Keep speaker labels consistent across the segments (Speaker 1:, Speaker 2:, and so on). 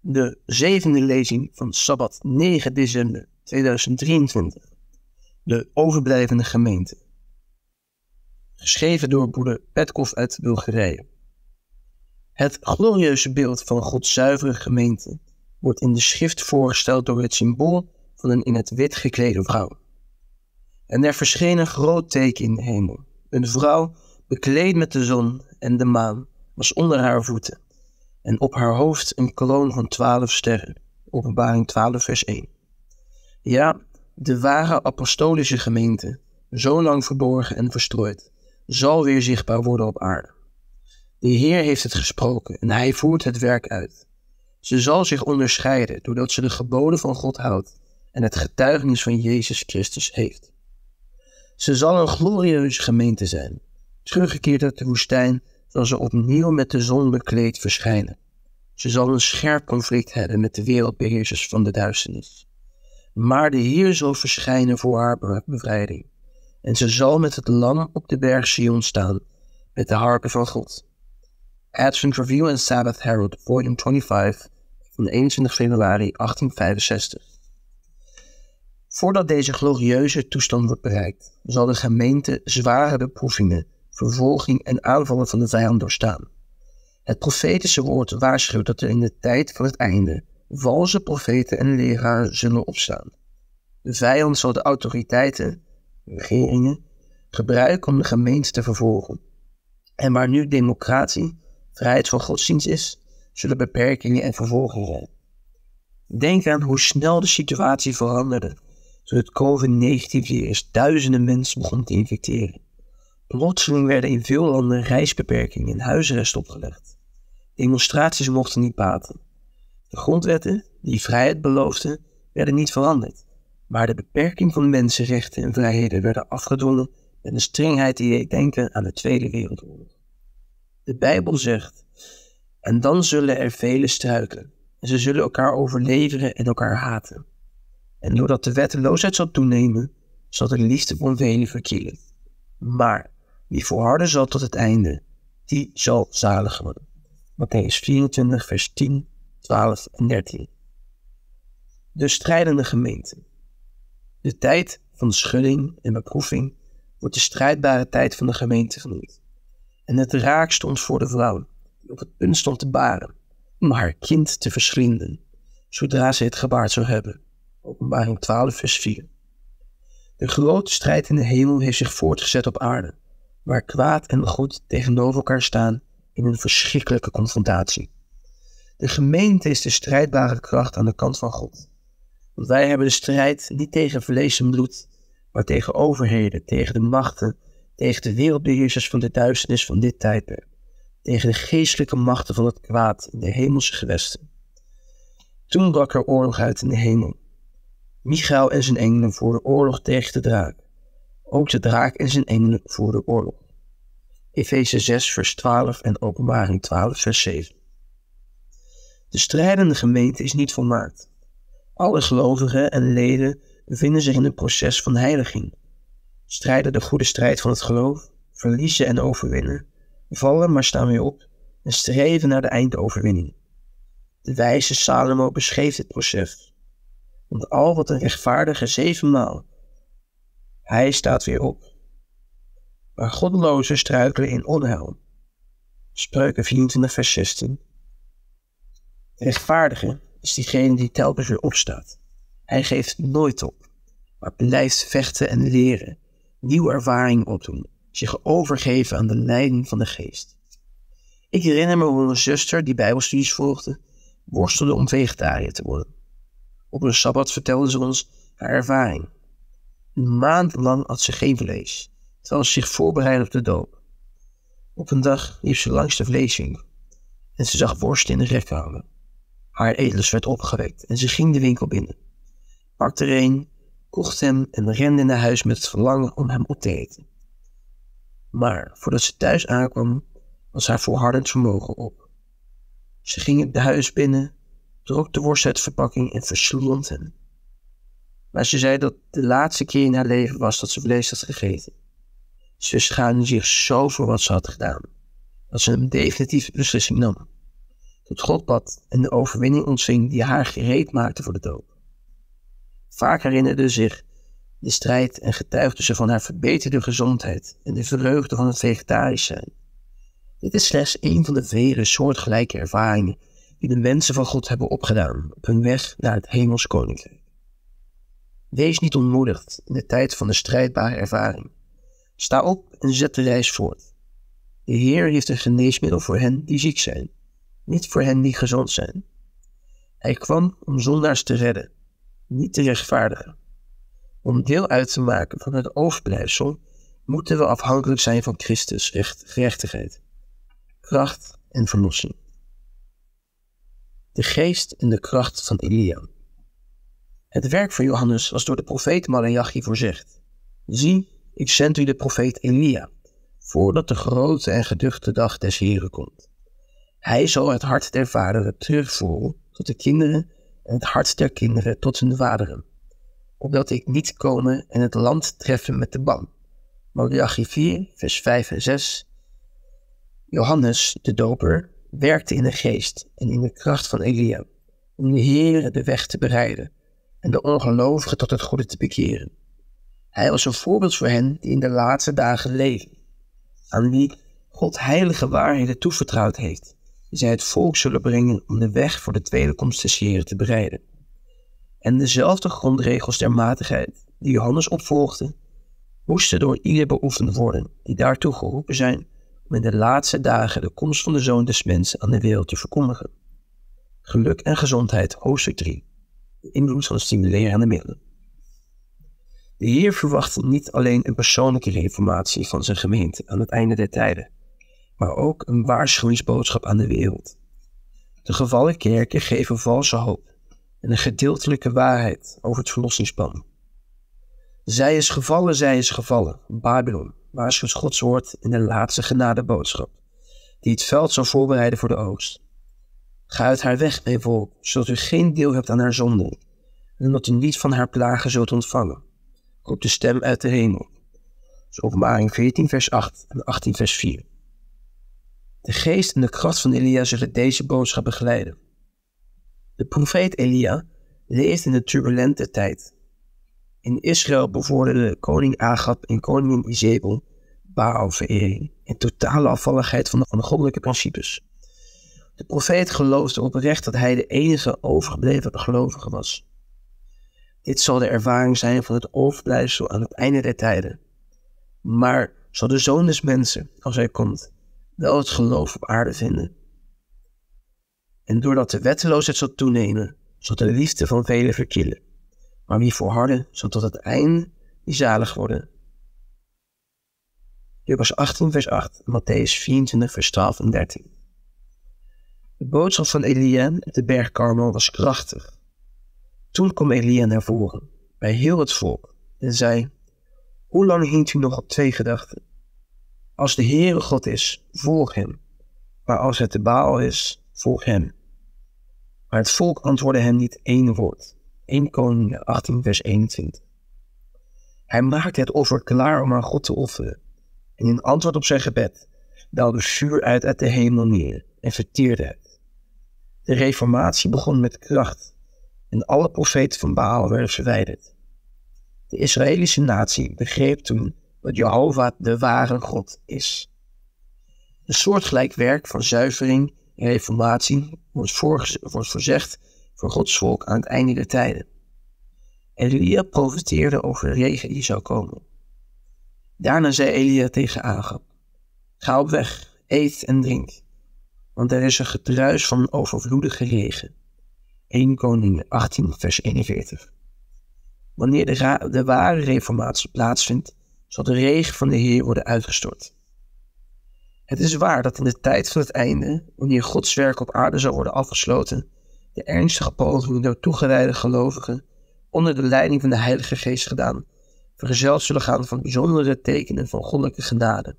Speaker 1: de zevende lezing van Sabbat 9 december 2023. De overblijvende gemeente. Geschreven door broeder Petkov uit Bulgarije. Het glorieuze beeld van Gods zuivere gemeente wordt in de schrift voorgesteld door het symbool van een in het wit geklede vrouw. En er verscheen een groot teken in de hemel. Een vrouw, bekleed met de zon en de maan, was onder haar voeten en op haar hoofd een kroon van twaalf sterren. Openbaring 12, vers 1. Ja, de ware apostolische gemeente, zo lang verborgen en verstrooid, zal weer zichtbaar worden op aarde. De Heer heeft het gesproken en hij voert het werk uit. Ze zal zich onderscheiden doordat ze de geboden van God houdt en het getuigenis van Jezus Christus heeft. Ze zal een glorieuze gemeente zijn. Teruggekeerd uit de woestijn zal ze opnieuw met de zon bekleed verschijnen. Ze zal een scherp conflict hebben met de wereldbeheersers van de duisternis. Maar de Heer zal verschijnen voor haar bevrijding. En ze zal met het lam op de berg Sion staan, met de harpen van God. Advent Review and Sabbath Herald, volume 25, van 21 februari 1865. Voordat deze glorieuze toestand wordt bereikt, zal de gemeente zware beproevingen vervolging en aanvallen van de vijand doorstaan. Het profetische woord waarschuwt dat er in de tijd van het einde valse profeten en leraren zullen opstaan. De vijand zal de autoriteiten, regeringen, gebruiken om de gemeente te vervolgen. En waar nu democratie, vrijheid van godsdienst is, zullen beperkingen en vervolgingen zijn. Denk aan hoe snel de situatie veranderde toen het COVID-19-virus duizenden mensen begon te infecteren. Plotseling werden in veel landen reisbeperkingen en huisarrest opgelegd. Demonstraties mochten niet baten. De grondwetten, die vrijheid beloofden, werden niet veranderd, maar de beperking van mensenrechten en vrijheden werden afgedwongen met een strengheid die deed denken aan de Tweede Wereldoorlog. De Bijbel zegt: En dan zullen er velen struikelen, en ze zullen elkaar overleveren en elkaar haten. En doordat de wetteloosheid zal toenemen, zal de liefde van velen verkielen. Maar wie volharden zal tot het einde, die zal zalig worden. Matthäus 24, vers 10, 12 en 13. De strijdende gemeente. De tijd van schudding en beproeving wordt de strijdbare tijd van de gemeente genoemd. En het raak stond voor de vrouw, die op het punt stond te baren, om haar kind te verschrinden, zodra ze het gebaard zou hebben. Openbaring 12, vers 4. De grote strijd in de hemel heeft zich voortgezet op aarde waar kwaad en goed tegenover elkaar staan in een verschrikkelijke confrontatie. De gemeente is de strijdbare kracht aan de kant van God. Want wij hebben de strijd niet tegen vlees en bloed, maar tegen overheden, tegen de machten, tegen de wereldbeheersers van de duisternis van dit tijdperk, tegen de geestelijke machten van het kwaad in de hemelse gewesten. Toen brak er oorlog uit in de hemel. Michael en zijn engelen voerden oorlog tegen de draak. Ook de draak en zijn engelen voerden oorlog. Efeze 6 vers 12 en Openbaring 12 vers 7. De strijdende gemeente is niet volmaakt. Alle gelovigen en leden bevinden zich in een proces van heiliging. Strijden de goede strijd van het geloof, verliezen en overwinnen, vallen maar staan weer op en streven naar de eindoverwinning. De wijze Salomo beschreef dit proces. Want al wat een rechtvaardige zevenmaal hij staat weer op. Maar goddelozen struikelen in onheil. Spreuken 24 vers 16. De rechtvaardige is diegene die telkens weer opstaat. Hij geeft nooit op, maar blijft vechten en leren, nieuwe ervaringen opdoen, zich overgeven aan de leiding van de geest. Ik herinner me hoe een zuster die bijbelstudies volgde, worstelde om vegetariër te worden. Op een sabbat vertelde ze ons haar ervaring. Een maand lang had ze geen vlees, terwijl ze zich voorbereidde op de doop. Op een dag liep ze langs de vleeswinkel en ze zag worst in de rekken hangen. Haar edelus werd opgewekt en ze ging de winkel binnen, pakte er een, kocht hem en rende naar huis met het verlangen om hem op te eten. Maar voordat ze thuis aankwam, was haar volhardend vermogen op. Ze ging het huis binnen, trok de worst uit de verpakking en verslond hem. Maar ze zei dat de laatste keer in haar leven was dat ze vlees had gegeten. Ze schaamde zich zo voor wat ze had gedaan, dat ze een definitieve beslissing nam. tot God bad en de overwinning ontving die haar gereed maakte voor de dood. Vaak herinnerde zich de strijd en getuigde ze van haar verbeterde gezondheid en de vreugde van het vegetarisch zijn. Dit is slechts een van de vele soortgelijke ervaringen die de mensen van God hebben opgedaan op hun weg naar het hemels koninkrijk. Wees niet ontmoedigd in de tijd van de strijdbare ervaring. Sta op en zet de reis voort. De Heer heeft een geneesmiddel voor hen die ziek zijn, niet voor hen die gezond zijn. Hij kwam om zondaars te redden, niet te rechtvaardigen. Om deel uit te maken van het overblijfsel moeten we afhankelijk zijn van Christus recht, gerechtigheid, kracht en verlossing. De geest en de kracht van Elia. Het werk van Johannes was door de profeet Malachi voorzegd. Zie, ik zend u de profeet Elia, voordat de grote en geduchte dag des Heren komt. Hij zal het hart der vaderen terugvoeren tot de kinderen en het hart der kinderen tot hun vaderen, opdat ik niet komen en het land treffen met de ban. Malachi 4, vers 5 en 6. Johannes, de doper, werkte in de geest en in de kracht van Elia, om de Heere de weg te bereiden en de ongelovigen tot het goede te bekeren. Hij was een voorbeeld voor hen die in de laatste dagen leven, aan wie God heilige waarheden toevertrouwd heeft, die zij het volk zullen brengen om de weg voor de tweede komst des Heren te bereiden. En dezelfde grondregels der matigheid die Johannes opvolgde, moesten door ieder beoefend worden die daartoe geroepen zijn om in de laatste dagen de komst van de Zoon des Mensen aan de wereld te verkondigen. Geluk en gezondheid, hoofdstuk 3. Invloed van de stimulerende middelen. De Heer verwacht niet alleen een persoonlijke reformatie van zijn gemeente aan het einde der tijden, maar ook een waarschuwingsboodschap aan de wereld. De gevallen kerken geven valse hoop en een gedeeltelijke waarheid over het verlossingsplan. Zij is gevallen, zij is gevallen, Babylon, waarschuwt Gods woord in de laatste genadeboodschap, die het veld zal voorbereiden voor de oogst. Ga uit haar weg, volk, zodat u geen deel hebt aan haar zonde, en omdat u niet van haar plagen zult ontvangen. Roept de stem uit de hemel. Dus openbaring 14 vers 8 en 18 vers 4. De geest en de kracht van Elia zullen deze boodschap begeleiden. De profeet Elia leefde in de turbulente tijd. In Israël bevorderden koning Agab en koningin Izebel Baalverering en totale afvalligheid van de goddelijke principes. De profeet geloofde oprecht dat hij de enige overgebleven gelovige was. Dit zal de ervaring zijn van het overblijfsel aan het einde der tijden. Maar zal de zoon des mensen, als hij komt, wel het geloof op aarde vinden? En doordat de wetteloosheid zal toenemen, zal de liefde van velen verkillen. Maar wie volharden, zal tot het einde die zalig worden. Lucas 18 vers 8 en Matthäus 24 vers 12 en 13. De boodschap van Elia op de berg Karmel was krachtig. Toen kwam Elia naar voren, bij heel het volk, en zei, Hoe lang hinkt u nog op twee gedachten? Als de Heere God is, volg hem. Maar als het de Baal is, volg hem. Maar het volk antwoordde hem niet één woord. 1 Koning 18 vers 21. Hij maakte het offer klaar om aan God te offeren. En in antwoord op zijn gebed daalde vuur uit uit de hemel neer en verteerde het. De reformatie begon met kracht en alle profeten van Baal werden verwijderd. De Israëlische natie begreep toen dat Jehovah de ware God is. Een soortgelijk werk van zuivering en reformatie wordt, wordt voorzegd voor Gods volk aan het einde der tijden. Elia profeteerde over de regen die zou komen. Daarna zei Elia tegen Agab, ga op weg, eet en drink, want er is een gedruis van overvloedige regen. 1 Koning 18 vers 41 Wanneer de, de ware reformatie plaatsvindt, zal de regen van de Heer worden uitgestort. Het is waar dat in de tijd van het einde, wanneer Gods werk op aarde zal worden afgesloten, de ernstige pogingen door toegewijde gelovigen onder de leiding van de Heilige Geest gedaan, vergezeld zullen gaan van bijzondere tekenen van goddelijke genade.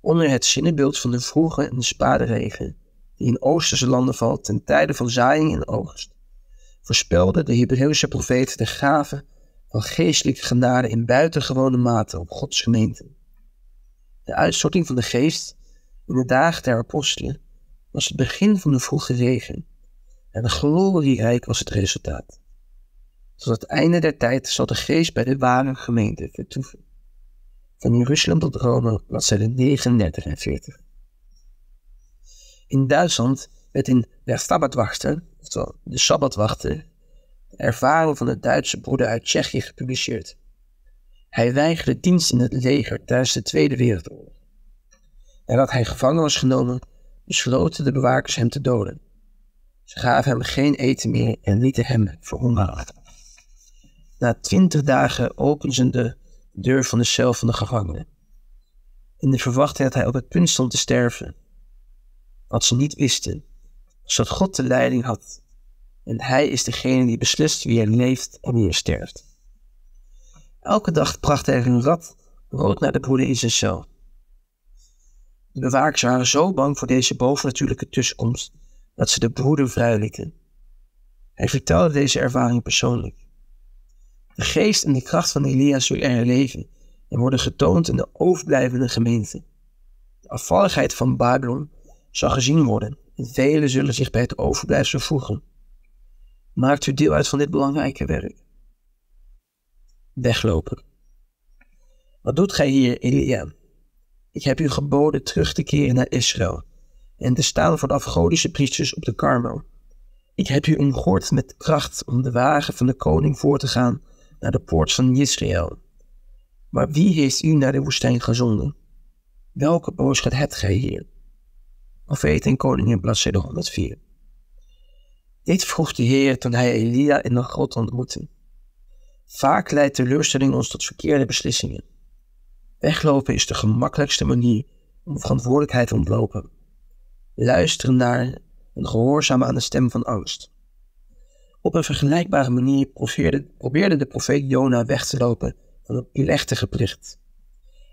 Speaker 1: Onder het zinnenbeeld van de vroege en de spade regen, die in oosterse landen valt ten tijde van zaaiing en oogst, voorspelde de Hebreeuwse profeet de gave van geestelijke genade in buitengewone mate op Gods gemeente. De uitstorting van de geest in de dagen der apostelen was het begin van de vroege regen en glorierijk was het resultaat. Tot het einde der tijd zal de geest bij de ware gemeente vertoeven. Van Jeruzalem tot Rome, bladzijde 39 en 40. In Duitsland werd in Der Sabbatwachter, oftewel de Sabbatwachter, de ervaring van de Duitse broeder uit Tsjechië gepubliceerd. Hij weigerde dienst in het leger tijdens de Tweede Wereldoorlog. Nadat hij gevangen was genomen, besloten de bewakers hem te doden. Ze gaven hem geen eten meer en lieten hem verhongeren. Na twintig dagen openden ze de deur van de cel van de gevangene. In de verwachting dat hij op het punt stond te sterven. Wat ze niet wisten, was dat God de leiding had. En hij is degene die beslist wie er leeft en wie er sterft. Elke dag bracht hij een rat rood naar de broeder in zijn cel. De bewakers waren zo bang voor deze bovennatuurlijke tussenkomst dat ze de broeder vrijlieten. Hij vertelde deze ervaring persoonlijk. De geest en de kracht van Elia zullen er leven en worden getoond in de overblijvende gemeente. De afvalligheid van Babylon zal gezien worden en velen zullen zich bij het overblijfsel voegen. Maakt u deel uit van dit belangrijke werk. Weglopen. Wat doet gij hier, Elia? Ik heb u geboden terug te keren naar Israël en te staan voor de afgodische priesters op de Karmel. Ik heb u omgord met kracht om de wagen van de koning voor te gaan naar de poort van Israël. Maar wie heeft u naar de woestijn gezonden? Welke boodschap hebt gij hier? Profeet en Koningin, bladzijde 104. Dit vroeg de Heer toen hij Elia in de grot ontmoette. Vaak leidt teleurstelling ons tot verkeerde beslissingen. Weglopen is de gemakkelijkste manier om verantwoordelijkheid te ontlopen. Luisteren naar en gehoorzamen aan de stem van angst. Op een vergelijkbare manier probeerde, probeerde de profeet Jona weg te lopen van een plechtige plicht.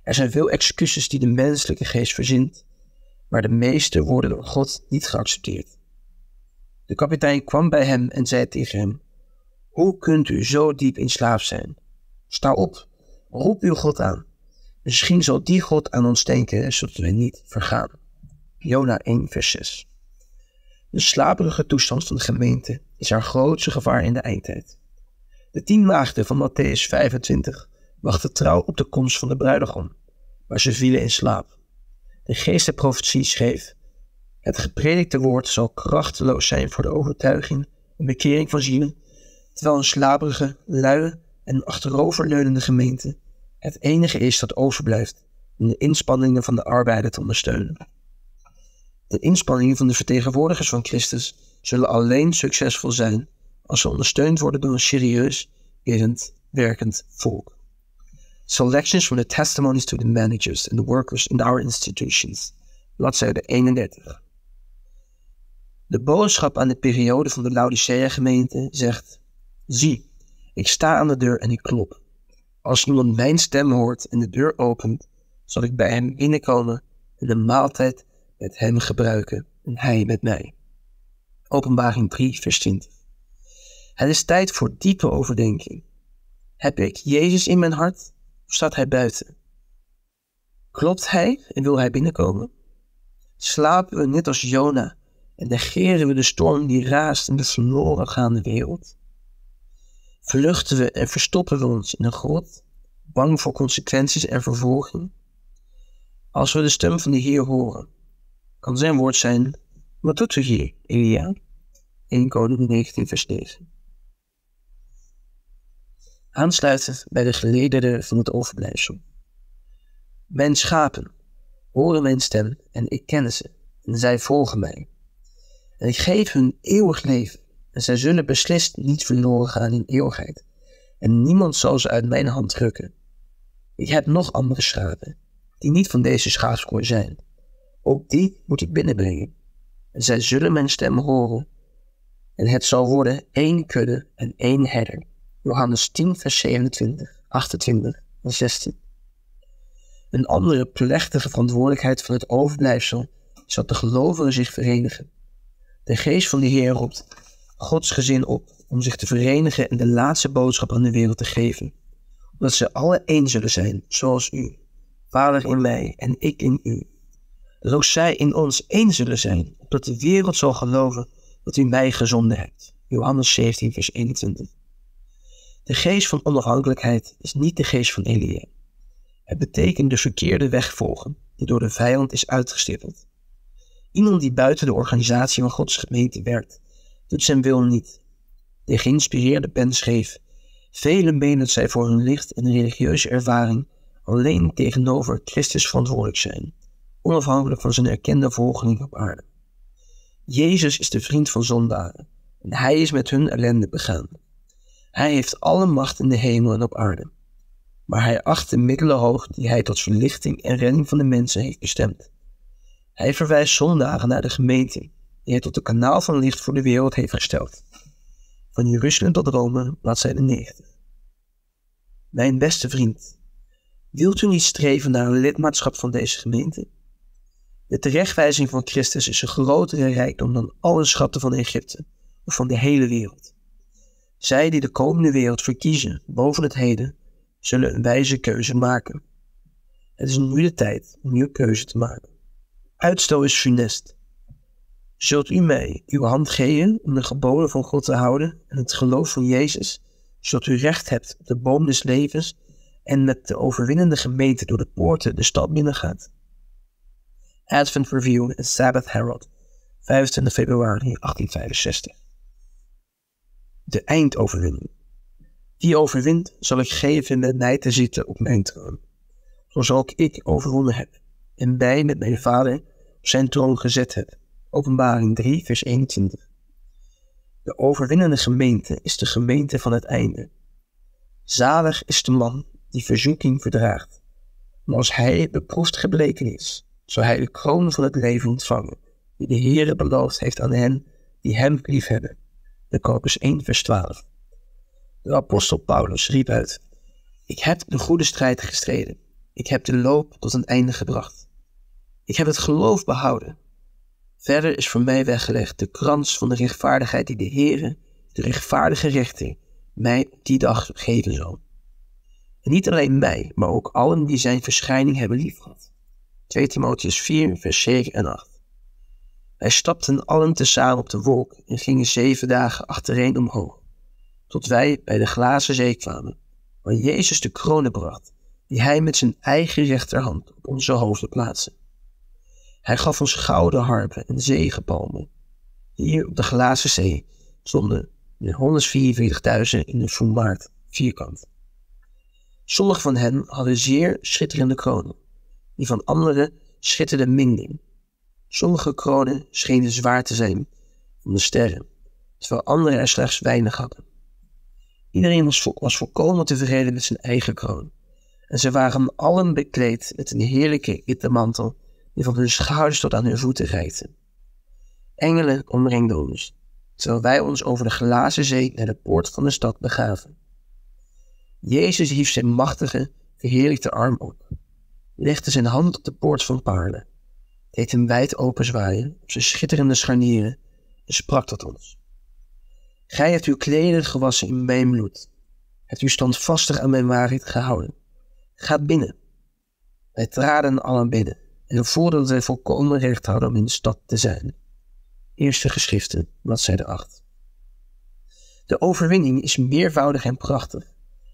Speaker 1: Er zijn veel excuses die de menselijke geest verzint, maar de meeste worden door God niet geaccepteerd. De kapitein kwam bij hem en zei tegen hem: Hoe kunt u zo diep in slaap zijn? Sta op, roep uw God aan. Misschien zal die God aan ons denken, zodat wij niet vergaan. Jona 1, vers 6. De slaperige toestand van de gemeente is haar grootste gevaar in de eindtijd. De tien maagden van Matthäus 25 wachten trouw op de komst van de bruidegom, maar ze vielen in slaap. De geestenprofetie schreef: Het gepredikte woord zal krachteloos zijn voor de overtuiging en bekering van zielen, terwijl een slaperige, luie en achteroverleunende gemeente het enige is dat overblijft om de inspanningen van de arbeider te ondersteunen. De inspanningen van de vertegenwoordigers van Christus zullen alleen succesvol zijn als ze ondersteund worden door een serieus, eerend, werkend volk. Selections from the testimonies to the managers and the workers in our institutions, bladzijde 31. De boodschap aan de periode van de Laodicea-gemeente zegt: Zie, ik sta aan de deur en ik klop. Als iemand mijn stem hoort en de deur opent, zal ik bij hem binnenkomen en de maaltijd met hem gebruiken en hij met mij. Openbaring 3, vers 20. Het is tijd voor diepe overdenking. Heb ik Jezus in mijn hart of staat hij buiten? Klopt hij en wil hij binnenkomen? Slapen we net als Jona en negeren we de storm die raast in de verloren gaande wereld? Vluchten we en verstoppen we ons in een grot, bang voor consequenties en vervolging? Als we de stem van de Heer horen, kan zijn woord zijn: Wat doet hier, Elia? 1 Koning 19, vers 9. Aansluitend bij de gelederen van het overblijfsel. Mijn schapen horen mijn stem en ik ken ze, en zij volgen mij. En ik geef hun eeuwig leven, en zij zullen beslist niet verloren gaan in eeuwigheid, en niemand zal ze uit mijn hand drukken. Ik heb nog andere schapen, die niet van deze schaapskooi zijn. Ook die moet ik binnenbrengen. Zij zullen mijn stem horen. En het zal worden één kudde en één herder. Johannes 10, vers 27, 28 en 16. Een andere plechtige verantwoordelijkheid van het overblijfsel is dat de gelovigen zich verenigen. De geest van de Heer roept Gods gezin op om zich te verenigen en de laatste boodschap aan de wereld te geven. Omdat ze alle één zullen zijn, zoals u, Vader in mij en ik in u dat ook zij in ons één zullen zijn, opdat de wereld zal geloven dat u mij gezonden hebt. Johannes 17, vers 21. De geest van onafhankelijkheid is niet de geest van Elia. Het betekent de verkeerde weg volgen, die door de vijand is uitgestippeld. Iemand die buiten de organisatie van Gods gemeente werkt, doet zijn wil niet. De geïnspireerde pen schreef: Velen menen dat zij voor hun licht en religieuze ervaring alleen tegenover Christus verantwoordelijk zijn, onafhankelijk van zijn erkende volgeling op aarde. Jezus is de vriend van zondaren en hij is met hun ellende begaan. Hij heeft alle macht in de hemel en op aarde, maar hij acht de middelen hoog die hij tot verlichting en redding van de mensen heeft bestemd. Hij verwijst zondaren naar de gemeente, die hij tot een kanaal van licht voor de wereld heeft gesteld. Van Jeruzalem tot Rome, bladzijde 90. Mijn beste vriend, wilt u niet streven naar een lidmaatschap van deze gemeente? De terechtwijzing van Christus is een grotere rijkdom dan alle schatten van Egypte of van de hele wereld. Zij die de komende wereld verkiezen boven het heden, zullen een wijze keuze maken. Het is nu de tijd om uw keuze te maken. Uitstel is funest. Zult u mij uw hand geven om de geboden van God te houden en het geloof van Jezus, zodat u recht hebt op de boom des levens en met de overwinnende gemeente door de poorten de stad binnengaat? Advent Review en Sabbath Herald, 25 februari 1865. De eindoverwinning. Wie overwint, zal ik geven met mij te zitten op mijn troon. Zoals ook ik overwonnen heb en bij met mijn vader op zijn troon gezet heb. Openbaring 3, vers 21. De overwinnende gemeente is de gemeente van het einde. Zalig is de man die verzoeking verdraagt. Maar als hij beproefd gebleken is, zal hij de kroon van het leven ontvangen, die de Heere beloofd heeft aan hen die hem liefhebben. De Kokers 1, vers 12. De apostel Paulus riep uit: Ik heb de goede strijd gestreden. Ik heb de loop tot een einde gebracht. Ik heb het geloof behouden. Verder is voor mij weggelegd de krans van de rechtvaardigheid die de Heere, de rechtvaardige rechter, mij op die dag geven zal. En niet alleen mij, maar ook allen die zijn verschijning hebben liefgehad. 2 Timotheus 4, vers 7 en 8. Wij stapten allen tezamen op de wolk en gingen zeven dagen achtereen omhoog, tot wij bij de glazen zee kwamen, waar Jezus de kronen bracht, die hij met zijn eigen rechterhand op onze hoofden plaatste. Hij gaf ons gouden harpen en zegenpalmen. Hier op de glazen zee stonden 144.000 in de Foenmaart vierkant. Sommigen van hen hadden zeer schitterende kronen, die van anderen schitterden minder. Sommige kronen schenen zwaar te zijn van de sterren, terwijl anderen er slechts weinig hadden. Iedereen was, was volkomen tevreden met zijn eigen kroon, en ze waren allen bekleed met een heerlijke witte mantel die van hun schouders tot aan hun voeten reikte. Engelen omringden ons, terwijl wij ons over de glazen zee naar de poort van de stad begaven. Jezus hief zijn machtige, verheerlijkte arm op, legde zijn hand op de poort van paarden, deed hem wijd open zwaaien op zijn schitterende scharnieren en sprak tot ons. Gij hebt uw kleden gewassen in mijn bloed, hebt u standvastig aan mijn waarheid gehouden. Ga binnen. Wij traden allen binnen en voelden dat wij volkomen recht hadden om in de stad te zijn. Eerste geschriften, bladzijde 8. De overwinning is meervoudig en prachtig.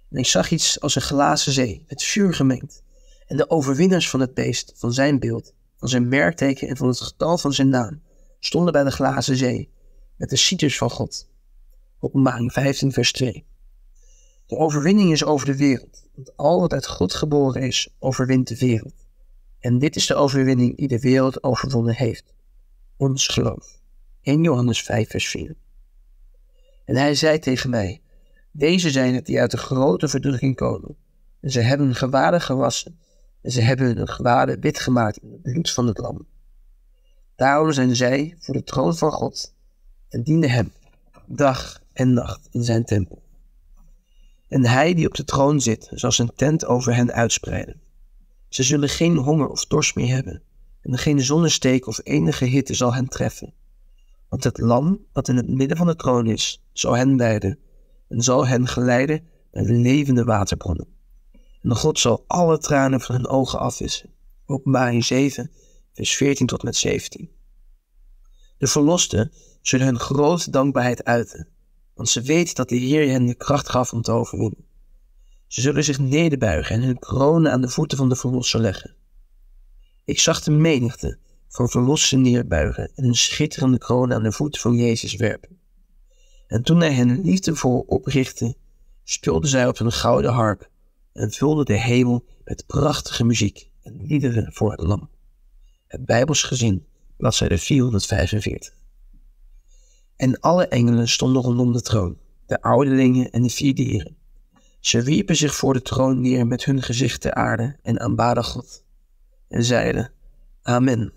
Speaker 1: En ik zag iets als een glazen zee, met vuur gemengd. En de overwinnaars van het beest, van zijn beeld, van zijn merkteken en van het getal van zijn naam, stonden bij de glazen zee, met de cieters van God. Openbaring 15, vers 2. De overwinning is over de wereld, want al wat uit God geboren is, overwint de wereld. En dit is de overwinning die de wereld overwonnen heeft. Ons geloof. 1 Johannes 5, vers 4. En hij zei tegen mij, deze zijn het die uit de grote verdrukking komen. En ze hebben gewaden gewassen. En ze hebben hun gewaden wit gemaakt in het bloed van het lam. Daarom zijn zij voor de troon van God en dienen hem dag en nacht in zijn tempel. En hij die op de troon zit, zal zijn tent over hen uitspreiden. Ze zullen geen honger of dorst meer hebben, en geen zonnesteek of enige hitte zal hen treffen. Want het lam dat in het midden van de troon is, zal hen leiden en zal hen geleiden naar de levende waterbronnen. En God zal alle tranen van hun ogen afwissen. Openbaring 7, vers 14 tot met 17. De verlosten zullen hun grote dankbaarheid uiten, want ze weten dat de Heer hen de kracht gaf om te overwinnen. Ze zullen zich nederbuigen en hun kronen aan de voeten van de verlosser leggen. Ik zag de menigte van verlossen neerbuigen en hun schitterende kronen aan de voeten van Jezus werpen. En toen hij hen liefdevol oprichtte, speelden zij op hun gouden harp en vulden de hemel met prachtige muziek en liederen voor het lam. Het Bijbels gezin, bladzijde 445. En alle engelen stonden rondom de troon, de ouderlingen en de vier dieren. Ze wierpen zich voor de troon neer met hun gezicht ter aarde en aanbaden God. En zeiden, Amen.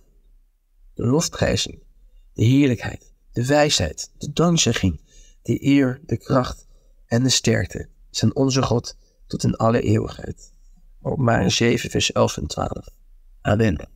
Speaker 1: De lofprijzing, de heerlijkheid, de wijsheid, de dankzegging, de eer, de kracht en de sterkte zijn onze God tot in alle eeuwigheid. Openbaring 7 vers 11 en 12. Amen.